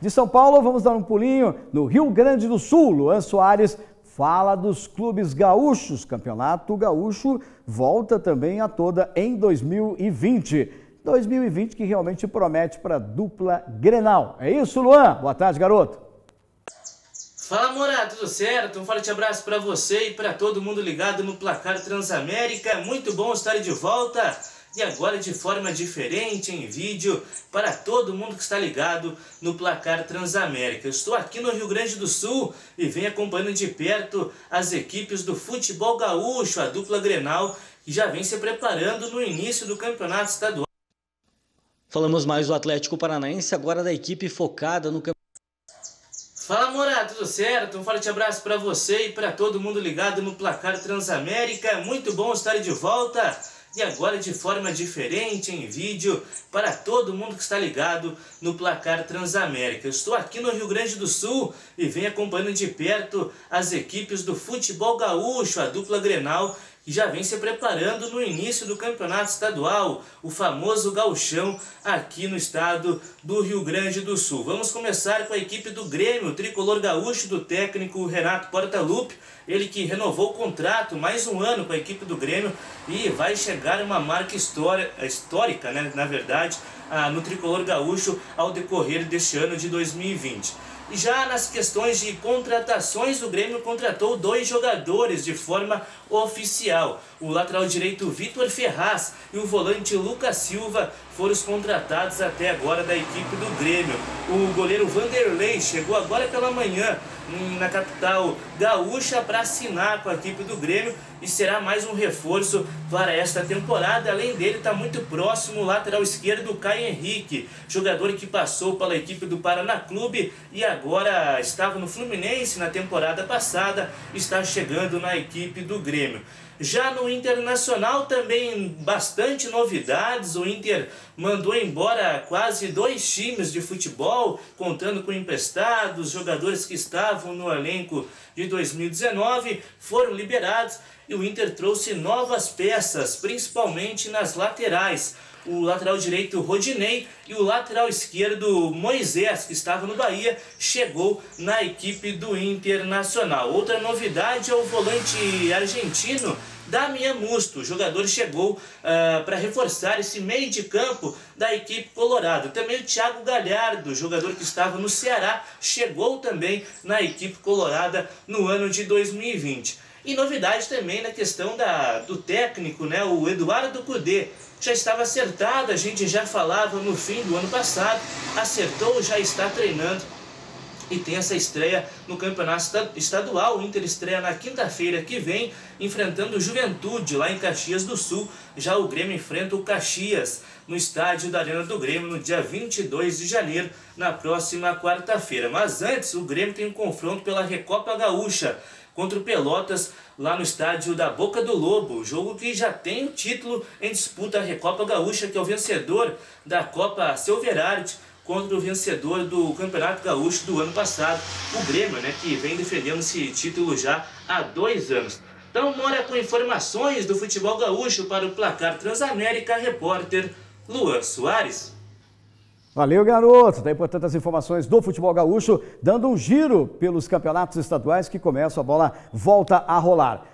De São Paulo, vamos dar um pulinho no Rio Grande do Sul. Luan Soares fala dos clubes gaúchos. Campeonato Gaúcho volta também a toda em 2020. 2020 que realmente promete para dupla Grenal. É isso, Luan? Boa tarde, garoto. Fala, Mora, tudo certo? Um forte abraço para você e para todo mundo ligado no Placar Transamérica. Muito bom estar de volta e agora de forma diferente em vídeo para todo mundo que está ligado no Placar Transamérica. Estou aqui no Rio Grande do Sul e venho acompanhando de perto as equipes do futebol gaúcho, a dupla Grenal, que já vem se preparando no início do campeonato estadual. Falamos mais do Atlético Paranaense, agora da equipe focada no campeonato. Fala, Mora, tudo certo? Um forte abraço para você e para todo mundo ligado no Placar Transamérica. Muito bom estar de volta e agora de forma diferente em vídeo para todo mundo que está ligado no Placar Transamérica. Eu estou aqui no Rio Grande do Sul e venho acompanhando de perto as equipes do futebol gaúcho, a dupla Grenal, que já vem se preparando no início do campeonato estadual, o famoso gauchão aqui no estado do Rio Grande do Sul. Vamos começar com a equipe do Grêmio, tricolor gaúcho do técnico Renato Portaluppi, ele que renovou o contrato mais um ano com a equipe do Grêmio e vai chegar uma marca histórica, né, na verdade, no tricolor gaúcho ao decorrer deste ano de 2020. Já nas questões de contratações, o Grêmio contratou dois jogadores de forma oficial. O lateral direito Vitor Ferraz e o volante Lucas Silva foram os contratados até agora da equipe do Grêmio. O goleiro Vanderlei chegou agora pela manhã na capital gaúcha para assinar com a equipe do Grêmio e será mais um reforço para esta temporada. Além dele, está muito próximo o lateral esquerdo Caio Henrique, jogador que passou pela equipe do Paraná Clube e agora estava no Fluminense na temporada passada, está chegando na equipe do Grêmio. Já no Internacional também bastante novidades, o Inter mandou embora quase dois times de futebol, contando com emprestados, jogadores que estavam no elenco de 2019 foram liberados e o Inter trouxe novas peças, principalmente nas laterais. O lateral direito Rodinei e o lateral esquerdo Moisés, que estava no Bahia, chegou na equipe do Internacional. Outra novidade é o volante argentino Damian Musto. O jogador chegou uh, para reforçar esse meio de campo da equipe colorado. Também o Thiago Galhardo, jogador que estava no Ceará, chegou também na equipe colorada no ano de 2020. E novidade também na questão da, do técnico, né, o Eduardo Cudê. Já estava acertado, a gente já falava no fim do ano passado, acertou, já está treinando e tem essa estreia no campeonato estadual. O Inter estreia na quinta-feira que vem, enfrentando o Juventude lá em Caxias do Sul. Já o Grêmio enfrenta o Caxias no estádio da Arena do Grêmio no dia 22 de janeiro, na próxima quarta-feira. Mas antes, o Grêmio tem um confronto pela Recopa Gaúcha contra o Pelotas lá no estádio da Boca do Lobo, jogo que já tem o título em disputa a Recopa Gaúcha, que é o vencedor da Copa Silverarte contra o vencedor do Campeonato Gaúcho do ano passado, o Grêmio, né, que vem defendendo esse título já há dois anos. Então, mora com informações do futebol gaúcho para o Placar Transamérica, repórter Luan Soares. Valeu, garoto! Daí, portanto, as informações do futebol gaúcho, dando um giro pelos campeonatos estaduais que começam, a bola volta a rolar.